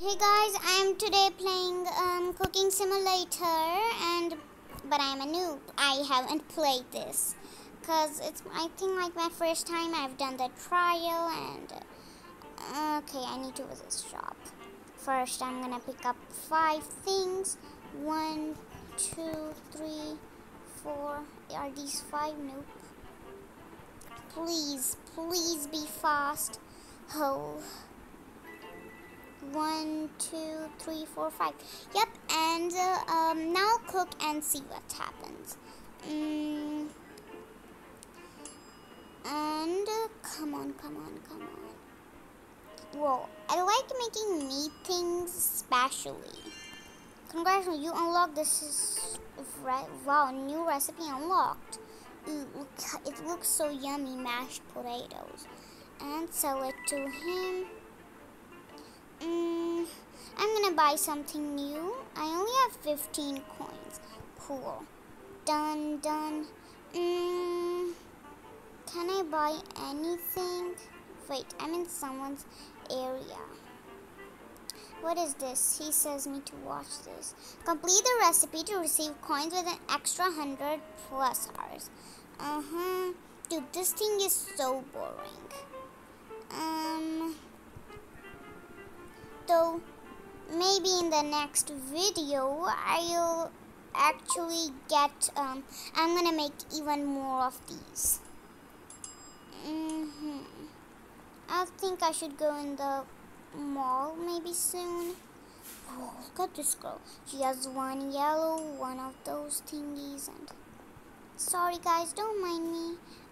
Hey guys, I'm today playing um, Cooking Simulator and but I'm a noob. I haven't played this cuz it's I think like my first time I've done the trial and okay, I need to visit shop. First, I'm to pick up 5 things. One, two, three, four. Are these 5? Nope. Please, please be fast. Oh one, two, three, four, five. Yep, and uh, um, now cook and see what happens. Mm. And uh, come on, come on, come on. Whoa, I like making meat things specially. Congratulations, you unlocked this is wow, new recipe unlocked. Ooh, it looks so yummy, mashed potatoes. And sell it to him. Mm, I'm gonna buy something new. I only have 15 coins. Cool. Done, done. Mm, can I buy anything? Wait, I'm in someone's area. What is this? He says me to watch this. Complete the recipe to receive coins with an extra 100 plus hours. Uh-huh. Dude, this thing is so boring. Um though maybe in the next video I'll actually get um, I'm gonna make even more of these. Mm -hmm. I think I should go in the mall maybe soon. Oh, look at this girl. She has one yellow one of those thingies and sorry guys don't mind me.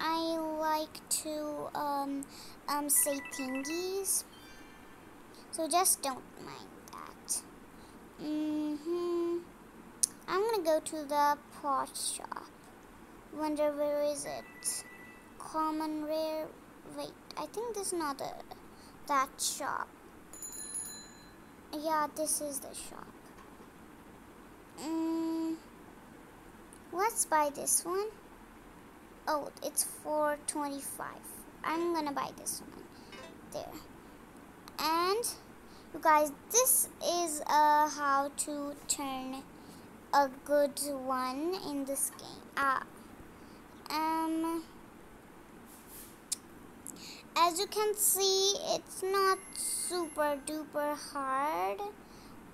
I like to um, um, say thingies so just don't mind that. Mm-hmm. I'm gonna go to the pot shop. Wonder where is it? Common rare. Wait, I think this is not a, that shop. Yeah, this is the shop. Mm, let's buy this one. Oh, it's 425. I'm gonna buy this one. There. And guys this is uh, how to turn a good one in this game. Ah. Um as you can see it's not super duper hard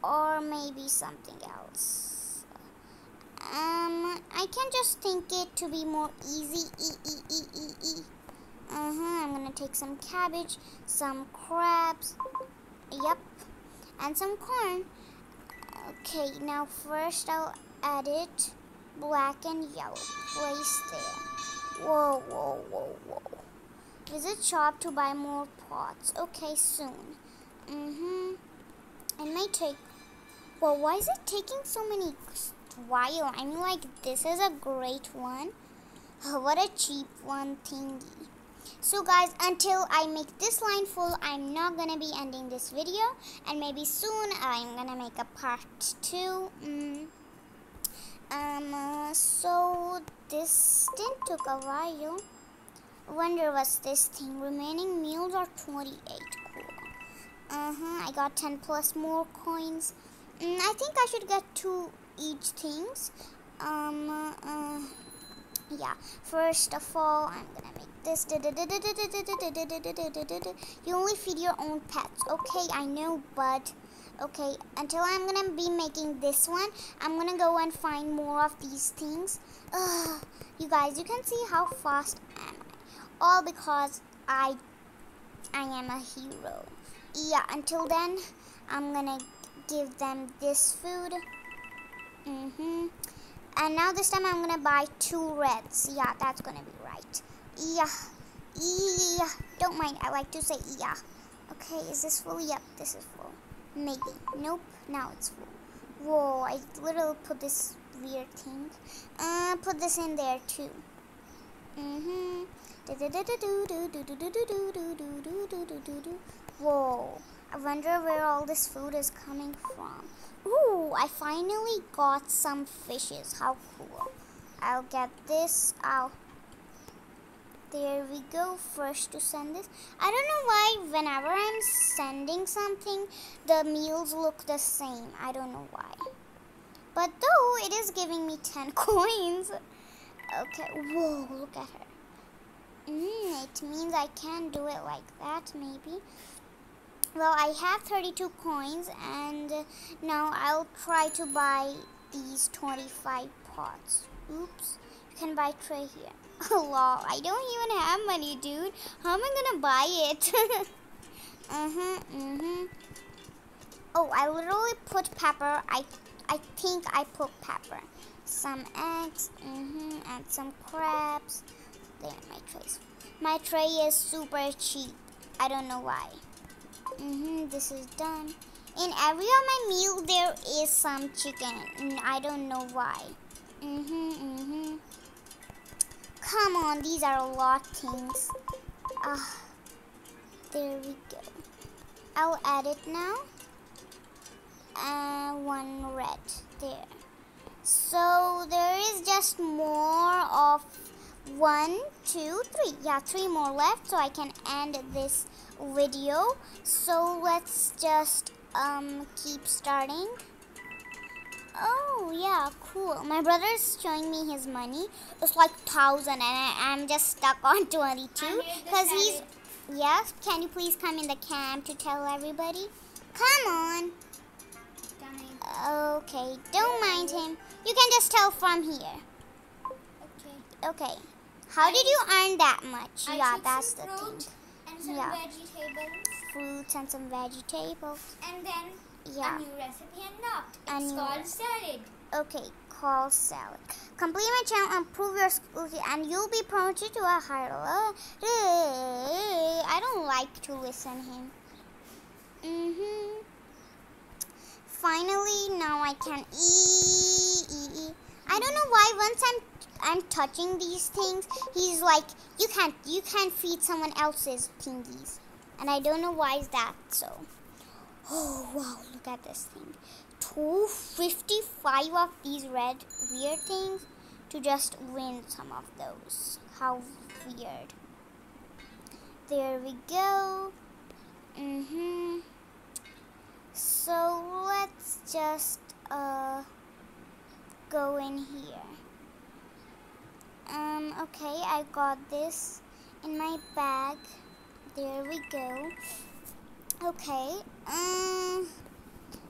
or maybe something else. Um I can just think it to be more easy. E e e e e. Uh-huh I'm gonna take some cabbage some crabs Yep. And some corn. Okay, now first I'll add it black and yellow. Place there. Whoa, whoa, whoa, whoa. Visit shop to buy more pots. Okay, soon. Mm-hmm. It may take... Well, why is it taking so many while? I mean, like, this is a great one. what a cheap one thingy. So guys, until I make this line full, I'm not gonna be ending this video. And maybe soon I'm gonna make a part two. Mm. Um, uh, so this stint took a while. Wonder what's this thing. Remaining meals are 28. Cool. Uh-huh, I got 10 plus more coins. Mm, I think I should get two each things. Um, uh, uh yeah first of all i'm gonna make this you only feed your own pets okay i know but okay until i'm gonna be making this one i'm gonna go and find more of these things Ugh, you guys you can see how fast am i all because i i am a hero yeah until then i'm gonna give them this food mm-hmm and now this time I'm gonna buy two reds. Yeah, that's gonna be right. Yeah. Yeah. Don't mind. I like to say yeah. Okay, is this full? Yep, this is full. Maybe. Nope. Now it's full. Whoa, I literally put this weird thing. Uh, put this in there too. Mm-hmm. Whoa. I wonder where all this food is coming from. Ooh, I finally got some fishes. How cool. I'll get this. I'll there we go first to send this i don't know why whenever i'm sending something the meals look the same i don't know why but though it is giving me 10 coins okay whoa look at her mm, it means i can do it like that maybe well i have 32 coins and now i'll try to buy these 25 pots oops you can buy tray here Lol, I don't even have money, dude. How am I gonna buy it? uh-huh, mm-hmm. Oh, I literally put pepper. I I think I put pepper. Some eggs, mm-hmm, and some crabs. There, my trays. My tray is super cheap. I don't know why. Mm-hmm, this is done. In every of my meal, there is some chicken. I don't know why. Mm-hmm, mm-hmm. Come on, these are a lot things. Ah, there we go. I'll add it now. And one red there. So there is just more of one, two, three. Yeah, three more left. So I can end this video. So let's just um keep starting. Oh, yeah, cool. My brother is showing me his money. It's like 1,000 and I, am just stuck on 22. Because he's... Yes, can you please come in the camp to tell everybody? Come on. Okay, don't mind him. You can just tell from here. Okay. Okay. How did you earn that much? I yeah, that's the thing. And some yeah. vegetables. Fruits and some vegetables. And then yeah. a new recipe unlocked. It's new called salad. Okay, call salad. Complete my channel and prove your school and you'll be promoted to a higher level. I don't like to listen him. Mm-hmm. Finally, now I can eat. I don't know why once I'm I'm touching these things, he's like, you can't you can't feed someone else's pingies. And I don't know why is that so. Oh wow, look at this thing. 255 of these red weird things to just win some of those. How weird. There we go. Mm-hmm. So let's just uh go in here. Um, okay, I got this in my bag. There we go. Okay. Um.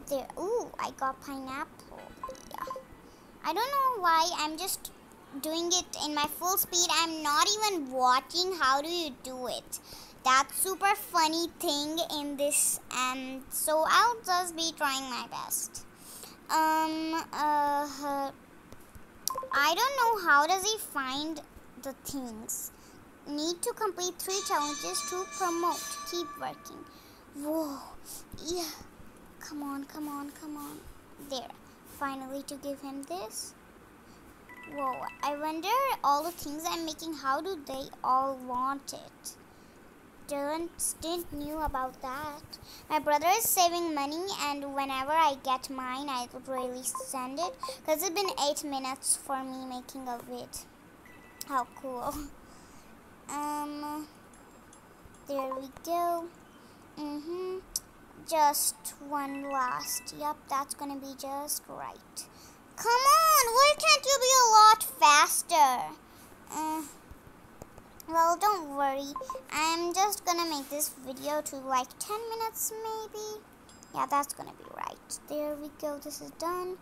There. Ooh, I got pineapple. Yeah. I don't know why. I'm just doing it in my full speed. I'm not even watching. How do you do it? That's super funny thing in this, and so I'll just be trying my best. Um. Uh. I don't know how does he find the things. Need to complete three challenges to promote. Keep working. Whoa. Yeah. Come on, come on, come on. There. Finally to give him this. Whoa. I wonder all the things I'm making, how do they all want it? Didn't, didn't knew about that. My brother is saving money and whenever I get mine, I would really send it. Because it's been 8 minutes for me making a vid. How cool. Um, there we go. Mm-hmm. Just one last. Yep, that's gonna be just right. Come on, why can't you be a lot faster? Uh, well, don't worry. I'm just gonna make this video to like 10 minutes maybe. Yeah, that's gonna be right. There we go, this is done.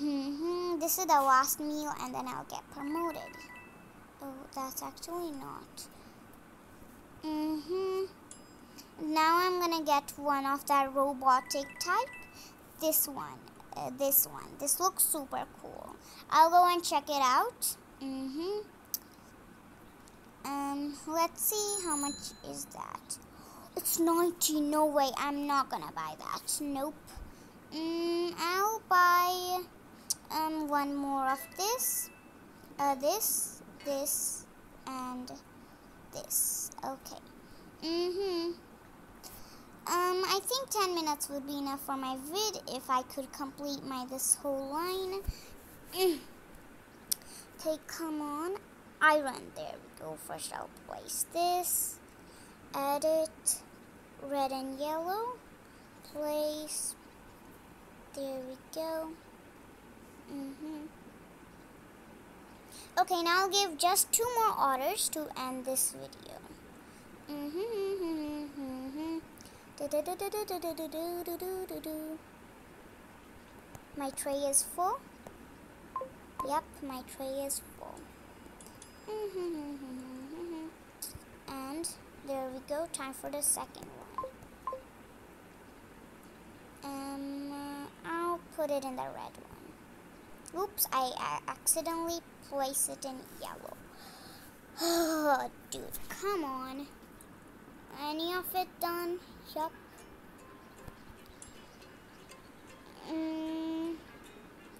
Mm -hmm. This is the last meal and then I'll get promoted. Oh, that's actually not. Mm-hmm. Now I'm gonna get one of that robotic type. This one. Uh, this one. This looks super cool. I'll go and check it out. Mm-hmm. Um, let's see how much is that. It's 90. No way. I'm not gonna buy that. Nope. Mm, I'll buy um one more of this. Uh, this, this, and this. Okay. Mm-hmm. Um, I think 10 minutes would be enough for my vid if I could complete my this whole line. Okay, come on. Iron, there we go. First, I'll place this. Edit. Red and yellow. Place. There we go. Mm-hmm. Okay, now I'll give just two more orders to end this video. Mm-hmm. My tray is full. Yep, my tray is full. And there we go. Time for the second one. Um, uh, I'll put it in the red one. Oops, I, I accidentally placed it in yellow. Oh, dude, come on. Any of it done? Yup. Mm,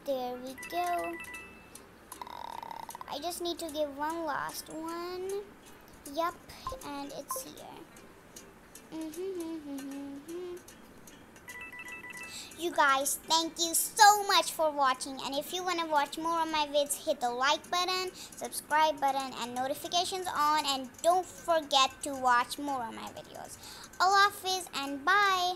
there we go. I just need to give one last one. Yup, and it's here. Mm-hmm. you guys, thank you so much for watching. And if you want to watch more of my vids, hit the like button, subscribe button, and notifications on. And don't forget to watch more of my videos. Allah Hafiz and bye.